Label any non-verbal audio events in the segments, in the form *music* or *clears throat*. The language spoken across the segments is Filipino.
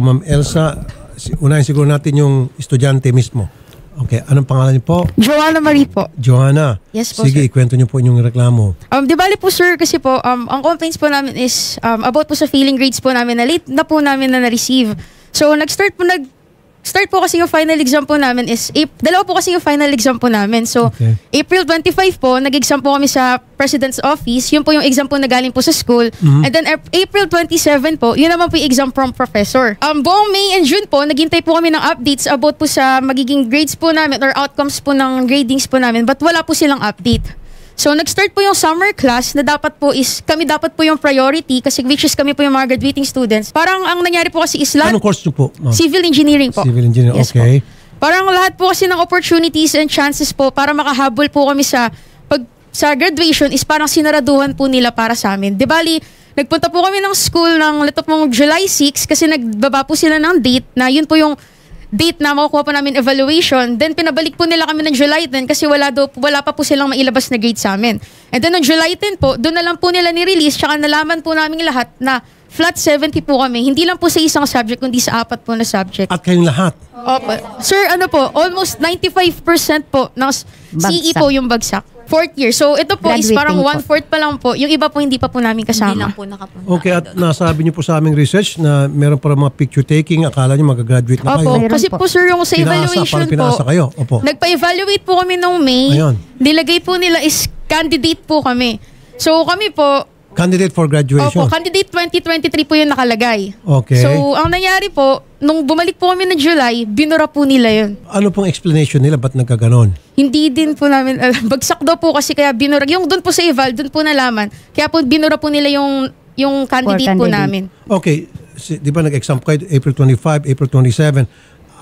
Ma'am Elsa, si- unahin siguro natin yung estudyante mismo. Okay, anong pangalan niyo po? Joanna Marie po. Johanna. Yes po, Sige, sir. ikwento niyo po yung reklamo. Um, di bali po sir, kasi po, um, ang complaints po namin is um, about po sa failing grades po namin na late na po namin na na-receive. So, nag-start po, nag Start po kasi yung final exam po namin is, Ap- dalawa po kasi yung final exam po namin. So, Okay. April 25 po, nag-exam po kami sa President's Office. Yun po yung exam po na galing po sa school. Mhm. And then Ap- April 27 po, yun naman po yung exam from professor. Um, buong May and June po, naghintay po kami ng updates about po sa magiging grades po namin or outcomes po ng gradings po namin. But wala po silang update. So, nag-start po yung summer class na dapat po is, kami dapat po yung priority kasi which is kami po yung mga graduating students. Parang ang nangyari po kasi is lahat, Anong course niyo po? ma'am? civil engineering po. Civil engineer, Yes okay. Po. Parang lahat po kasi ng opportunities and chances po para makahabol po kami sa pag sa graduation is parang sinaraduhan po nila para sa amin. Di bali, nagpunta po kami ng school ng lito pong July 6 kasi nagbaba po sila ng date na yun po yung date na makukuha po namin evaluation. Then pinabalik po nila kami ng July 10 kasi wala, daw, wala pa po silang mailabas na grade sa amin. And then on July 10 po, doon na lang po nila ni-release tsaka nalaman po namin lahat na flat 70 po kami. Hindi lang po sa isang subject kundi sa apat po na subject. At kayong lahat. Opo. Sir, ano po, almost 95% po ng CE po yung bagsak. Fourth year. So ito po is Graduating parang po. one-fourth pa lang po. Yung iba po hindi pa po namin Hindi kasama. lang po nakapunta. Okay, at nasabi niyo po sa aming research na meron para mga picture taking. Akala niyo mag-graduate na Opo, kayo. Meron kasi po. po sir yung sa Pinasa, evaluation parang pinasa po, kayo. Opo. nagpa-evaluate po kami nung May. Ayun. Nilagay po nila is candidate po kami. So kami po, Candidate for graduation. Opo, candidate 2023 po yung nakalagay. Okay. So, ang nangyari po, nung bumalik po kami ng July, binura po nila yun. ano pong explanation nila? Ba't nagkaganon? Hindi din po namin alam. *laughs* Bagsak daw po kasi kaya binura. Yung doon po sa eval, doon po nalaman. Kaya po binura po nila yung yung candidate, po candidate. namin. Okay, si, di ba nag-exam kayo April 25, April 27?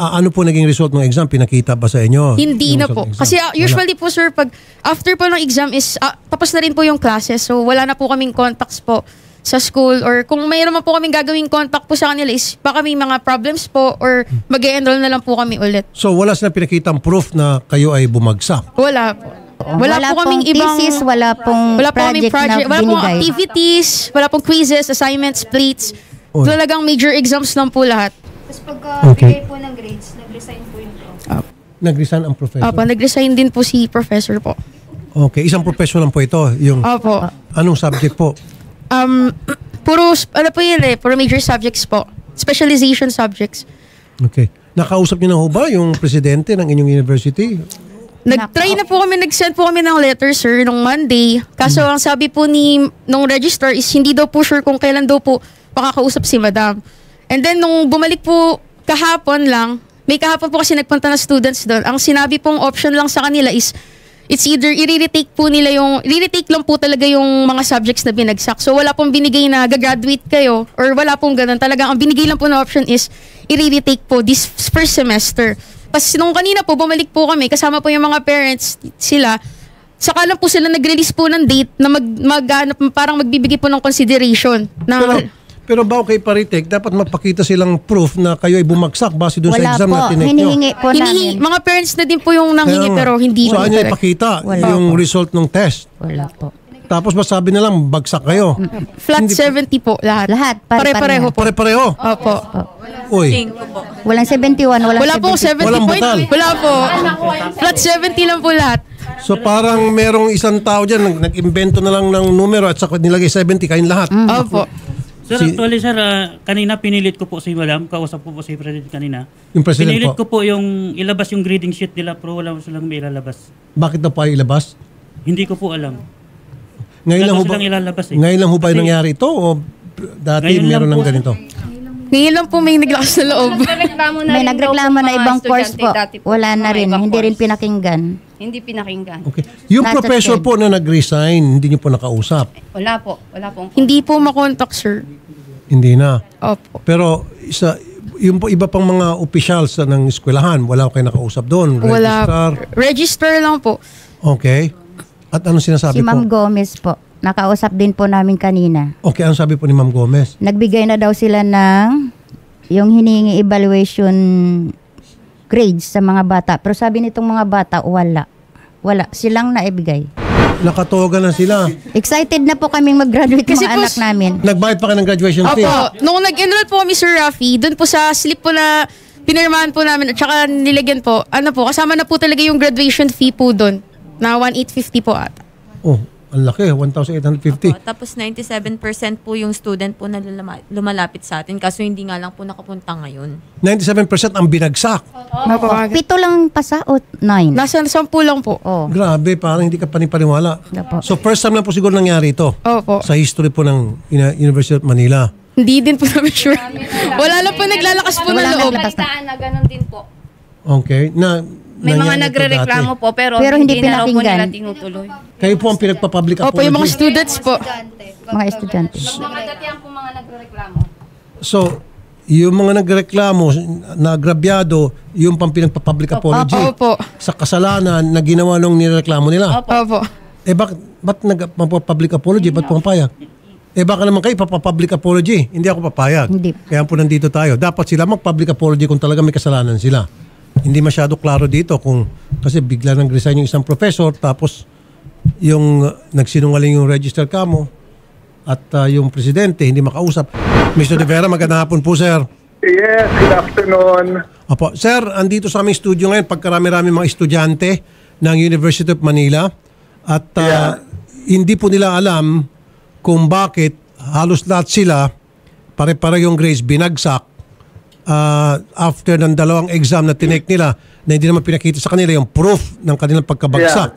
Ah, ano po naging result ng exam? Pinakita ba sa inyo? Hindi yung na po. Kasi Wala. usually po sir, pag after po ng exam is, ah, tapos na rin po yung classes. So wala na po kaming contacts po sa school or kung mayroon man po kaming gagawing contact po sa kanila is baka may mga problems po or mag enroll na lang po kami ulit. So wala silang pinakitang proof na kayo ay bumagsak. Wala po. Wala, po kaming pong ibang thesis, wala pong wala po kaming project, project, na wala pong binigay. activities, wala pong quizzes, assignments, plates. Oy. Talagang major exams lang po lahat. Tapos Okay. pagka bigay po ng grades, nag-resign po yung prof. Nag-resign ang professor. Opo, nag-resign din po si professor po. Okay, isang professor lang po ito. Yung Opo. anong subject po? Um, *clears throat* puro, ano po yun eh, puro major subjects po. Specialization subjects. Okay. Nakausap niyo na ho ba yung presidente ng inyong university? Nag-try na po kami, nag-send po kami ng letter, sir, nung Monday. Kaso ang sabi po ni, nung registrar is hindi daw po sure kung kailan daw po pakakausap si madam. And then nung bumalik po kahapon lang, may kahapon po kasi nagpunta na students doon. Ang sinabi pong option lang sa kanila is it's either i-retake po nila yung, i-retake lang po talaga yung mga subjects na binagsak. So wala pong binigay na gagraduate kayo or wala pong ganun. Talagang ang binigay lang po na option is i-retake po this first semester. Tapos nung kanina po, bumalik po kami, kasama po yung mga parents, sila, saka lang po sila nag-release po ng date na mag, mag ano, parang magbibigay po ng consideration. Na, Pero, pero bago kayo pa-retake, dapat mapakita silang proof na kayo ay bumagsak base doon sa Wala exam po, na tinake nyo. hinihingi po hinihi, namin. mga parents na din po yung Kaya nanghingi nga. pero hindi So, po ano talaga. ipakita Wala yung po. result ng test. Wala po. Tapos masabi na lang, bagsak kayo. Flat Hindi- 70 po lahat. Lahat, pare- Pare-pareho po. Pare-pareho. Opo. Uy, Walang 71, walang Wala po 70 70. Walang point. butal. Wala po. Flat 70 lang po lahat. so parang merong isang tao dyan, nag- nag-invento na lang ng numero at saka nilagay 70 kayong lahat. Opo. Sir, Si- actually sir, ah, kanina pinilit ko po si Madam, kausap ko po si President kanina. Yung President pinilit po. ko po yung ilabas yung grading sheet nila pero wala silang may ilalabas. Bakit na pa ilabas? Hindi ko po alam. Ngayon lang silang ilalabas eh. ngayon lang ho ba nangyari ito o dati Ngayon lang meron ng po. ganito? Ngayon lang po may naglakas na loob. Nagreklamo na May nagreklamo po na mga ibang course po. po, Wala na rin. Hindi rin pinakinggan. Hindi pinakinggan. Okay. Yung Nasa professor po na nag-resign, hindi niyo po nakausap. Wala po. Wala pong Hindi po makontak, sir. Hindi na. Opo. Pero isa yung po iba pang mga officials sa- ng eskwelahan, wala ko kayo nakausap doon. Wala. Registrar. Register lang po. Okay. At ano sinasabi Si Ma'am po? Gomez po. Nakausap din po namin kanina. Okay, ano sabi po ni Ma'am Gomez? Nagbigay na daw sila ng yung hinihingi evaluation grades sa mga bata. Pero sabi nitong mga bata, wala. Wala. Silang naibigay. nakatoga na sila. Excited na po kaming mag-graduate Kasi mga po anak namin. Nagbayad pa ka ng graduation fee. Opo. Nung nag-enroll po kami, Sir Rafi, dun po sa slip po na pinirmahan po namin at saka nilagyan po, ano po, kasama na po talaga yung graduation fee po dun na 1,850 po ata. Oh, ang laki, 1,850. Opo, tapos 97% po yung student po na lumalapit sa atin kaso hindi nga lang po nakapunta ngayon. 97% ang binagsak. Opo. Pito lang pasa o nine? Nasa 10 lang po. oh. Grabe, parang hindi ka panipaniwala. Opo. So first time lang po siguro nangyari ito Opo. sa history po ng Ina- University of Manila. Hindi din po namin sure. Wala lang po naglalakas po Wala na loob. naglalakas. Balitaan na ganun din po. Okay? Na, May mga nagre-reklamo po pero, Pero hindi na raw po nila pinakinggan. tinutuloy. Kayo po ang pinagpa-public Opo, yung mga apology. students po. Mga estudyante. Mga datihan po mga nagre-reklamo. So, yung mga nagreklamo na agrabyado, yung pang pinagpa-public apology Opo. sa kasalanan na ginawa nung nireklamo nila. Opo. Eh bakit ba't nag-public apology? Ba't pumapayag? Eh baka naman kayo papapublic apology. Hindi ako papayag. Hindi. Kaya po nandito tayo. Dapat sila mag-public apology kung talaga may kasalanan sila. Hindi masyado klaro dito kung kasi bigla nang resign yung isang professor tapos yung uh, nagsinungaling yung register kamo at uh, yung presidente hindi makausap. Mr. De Vera, magandang hapon po sir. Yes, good afternoon. Opo. Sir, andito sa aming studio ngayon pagkarami-rami mga estudyante ng University of Manila at uh, Yeah. hindi po nila alam kung bakit halos lahat sila pare-pare yung grades binagsak uh, after ng dalawang exam na tinake nila na hindi naman pinakita sa kanila yung proof ng kanilang pagkabagsak.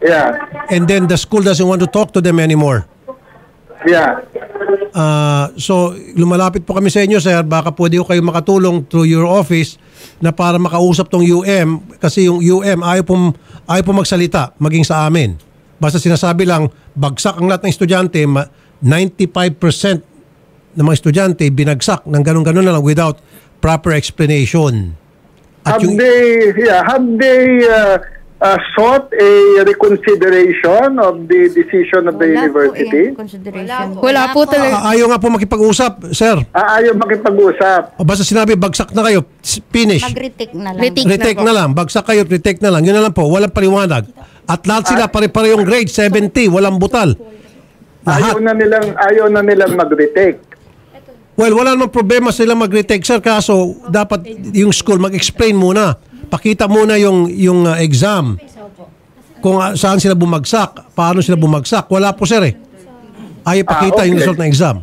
Yeah, And then the school doesn't want to talk to them anymore. yeah. Ah, so, lumalapit po kami sa inyo, sir. Baka pwede ko kayo makatulong through your office na para makausap tong UM. Kasi yung UM, ayaw pong, ayaw pong magsalita, maging sa amin. Basta sinasabi lang, bagsak ang lahat ng estudyante, ma- 95% ng mga estudyante binagsak ng ganun-ganun na lang without proper explanation. At Have yung, they, yeah, have they uh, uh, sought a reconsideration of the decision of the university? consideration. Wala po talaga. Ah, ayaw nga po makipag-usap, sir. Ah, ayaw makipag-usap. O basta sinabi, bagsak na kayo, finish. Mag-retake na lang. Retake. retake na po. na, lang. Bagsak kayo, retake na lang. Yun na lang po. Walang paliwanag. At lahat sila pare-pare yung grade, 70. Walang butal. Lahat. Ayaw na nilang, ayaw na nilang mag-retake. Well, wala namang problema sila mag-retake, sir. Kaso, dapat yung school mag-explain muna. Pakita muna yung, yung uh, exam. Kung uh, saan sila bumagsak. Paano sila bumagsak. Wala po, sir eh. Ayaw pakita Ah, yung okay. result ng exam.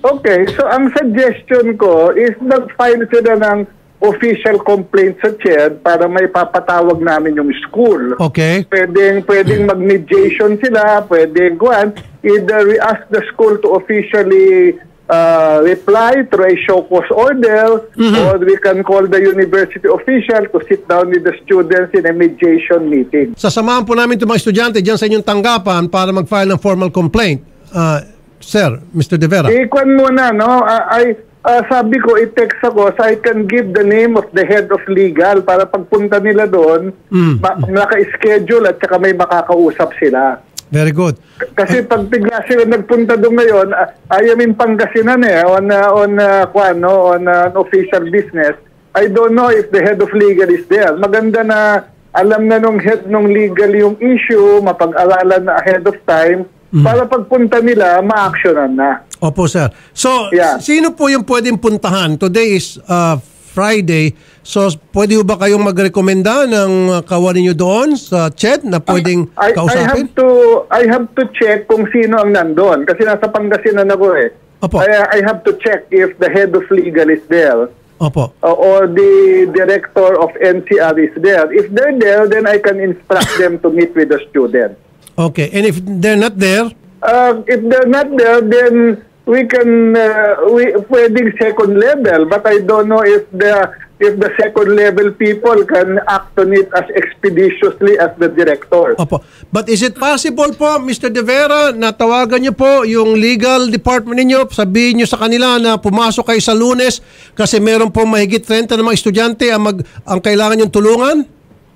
Okay, so ang suggestion ko is nag-file sila ng official complaint sa CHED para may papatawag namin yung school. Okay? Pwedeng, pwedeng mag-mediation sila, pwedeng kuhan. Either we ask the school to officially uh, reply through a show cause order or we can call the university official to sit down with the students in a mediation meeting. Sasamahan po namin itong mga estudyante dyan sa inyong tanggapan para mag-file ng formal complaint. Uh, sir, Mr. De Vera. Ikuan muna, no? Ah, ay, ah, sabi ko, i-text ako so I can give the name of the head of legal para pagpunta nila doon, ma- naka-schedule at saka may makakausap sila. Very good. Kasi pag bigla sila nagpunta doon ngayon, uh, ayamin Pangasinan eh, on, uh, on, uh, kwan, no, on uh, an official business. I don't know if the head of legal is there. Maganda na alam na nung head ng legal yung issue, mapag-aralan na ahead of time, para pagpunta nila, ma-actionan na. Opo, sir. So, Yeah. sino po yung pwedeng puntahan? Today is uh, Friday. So, pwede ba kayong magrekomenda ng uh, kawan ninyo doon sa chat na pwedeng I, I have kausapin? to I have to check kung sino ang nandoon kasi nasa Pangasinan ako eh. Opo. I, I have to check if the head of legal is there Opo. uh, or the director of NCR is there. If they're there, then I can instruct them to meet with the student. Okay. And if they're not there, Uh, if they're not there, then we can uh, we pwedeng second level, but I don't know if the if the second level people can act on it as expeditiously as the director. opo. But is it possible po, Mr. De Vera, na tawagan niyo po yung legal department ninyo, sabihin niyo sa kanila na pumasok kayo sa lunes kasi meron po mahigit 30 na mga estudyante ang, mag, ang kailangan yung tulungan?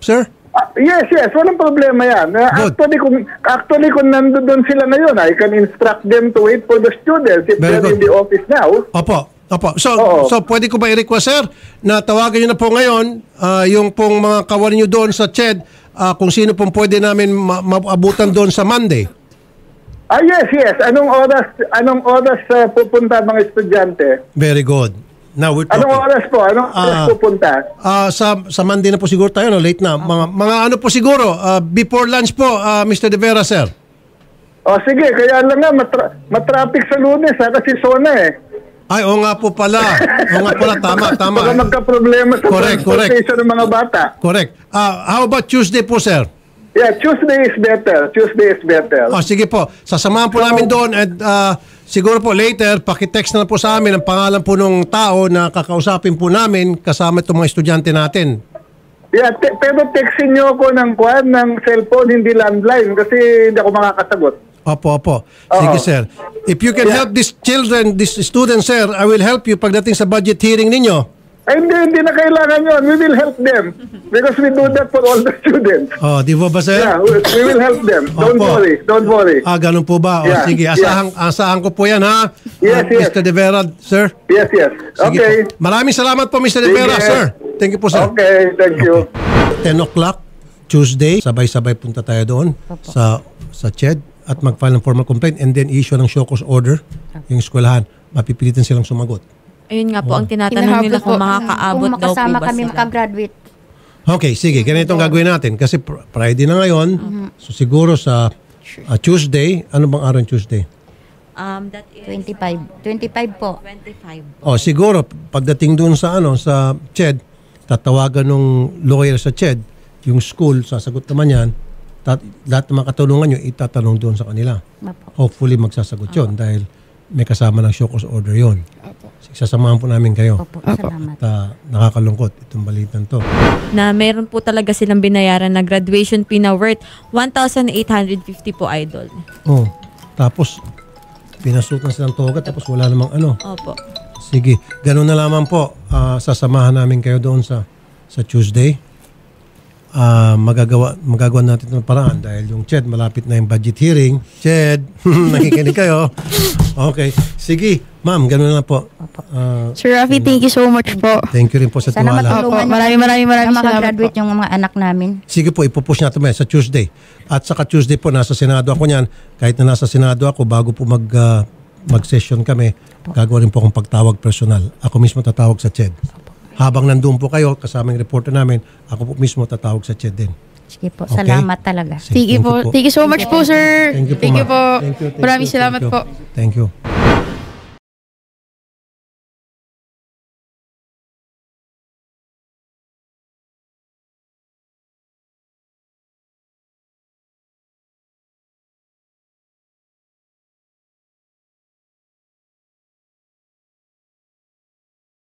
Sir? Ah, yes, yes, walang problema yan. Uh, Good. actually, kung, actually, kung nandoon sila ngayon, I can instruct them to wait for the students if Very they're in good. the office now. Opo. Opo. So, Oo. so pwede ko ba i-request, sir, na tawagan niyo na po ngayon ah, yung pong mga kawan niyo doon sa CHED ah, kung sino pong pwede namin ma- maabutan doon sa Monday. Ah, yes, yes. Anong oras, anong oras uh, pupunta mga estudyante? Very good. Now we're Anong talking. oras po? Anong oras Ah. pupunta? Ah, sa sa Monday na po siguro tayo no, late na. Mga mga ano po siguro, ah, before lunch po, ah, Mr. De Vera, sir. O sige, kaya lang nga, matra- matraffic sa lunes ha, kasi zona eh. Ay, oo nga po pala. Oo nga pala, tama, *laughs* tama. Baka magka-problema sa Correct, correct. transportation ng mga bata. Correct. Ah, how about Tuesday po, sir? Yeah, Tuesday is better. Tuesday is better. Ah, sige po. Sasamahan po namin doon at ah, siguro po later, pakitext na po sa amin ang pangalan po ng tao na kakausapin po namin kasama itong mga estudyante natin. Yeah, te- pero textin niyo ako ng kwan, ng cellphone, hindi landline kasi hindi ako makakasagot. Opo, opo. Sige, Oo. sir. If you can Yeah. help these children, these students, sir, I will help you pagdating sa budget hearing ninyo. Ay, hindi, hindi na kailangan yon. We will help them because we do that for all the *laughs* students. Oh, di ba ba, sir? Yeah, we, we will help them. Don't Opo. worry, don't worry. Ah, ganun po ba? O, Yeah, sige, asahan, asahan ko po yan, ha? Yes, Ah, yes. Mr. De Vera, sir. Yes, yes. Sige Okay. po. Maraming salamat po, Mr. De Sige. Vera, sir. Thank you po, sir. Okay, thank you. 10 o'clock, Tuesday, sabay-sabay punta tayo doon sa sa CHED at mag-file ng formal complaint and then issue ng show cause order yung eskwelahan. Mapipilitan silang sumagot. Ayun nga po, Oh. ang tinatanong nila kung po. makakaabot Kung daw po makasama ba kami sila. makagraduate. Okay, sige. Ganito ang gagawin natin. Kasi pr- Friday na ngayon. So siguro sa ah, Tuesday, ano bang araw ng Tuesday? Um, that is 25. 25 po. 25. Oh, siguro pagdating doon sa ano sa CHED, tatawagan nung lawyer sa CHED, yung school sasagot naman yan. Tat, lahat ng mga katulungan nyo, itatanong doon sa kanila. Opo. Hopefully magsasagot yun dahil may kasama ng show cause order yon. Sasamahan po namin kayo. Opo, salamat. At ah, nakakalungkot itong balitan to. Na meron po talaga silang binayaran na graduation fee na worth 1,850 po, idol. Oh, tapos pinasutan silang toga tapos wala namang ano. Opo. Sige, ganun na lamang po. Ah, sasamahan namin kayo doon sa sa Tuesday. Ah, magagawa magagawa natin ng paraan dahil yung CHED malapit na yung budget hearing. CHED, *laughs* nakikinig kayo. Okay. Sige, ma'am, ganun na po. Ah, Sir Rafi, thank you so much po. thank you rin po sa Sana tiwala. matulungan Opo, niyo maraming, maraming, maraming na salamat makagraduate yung mga anak namin. Sige po, ipupush natin mo yan sa Tuesday. At saka Tuesday po, nasa Senado ako niyan. Kahit na nasa Senado ako, bago po mag, ah, mag-session kami, gagawa rin po akong pagtawag personal. Ako mismo tatawag sa CHED. Habang nandun po kayo, kasama yung reporter namin, ako po mismo tatawag sa CHED din. Sige po, Okay. salamat talaga. Thank you po. Thank you so much po, sir. Thank you po. Thank you po. Thank you, thank Maraming you, salamat thank you. po. Thank you.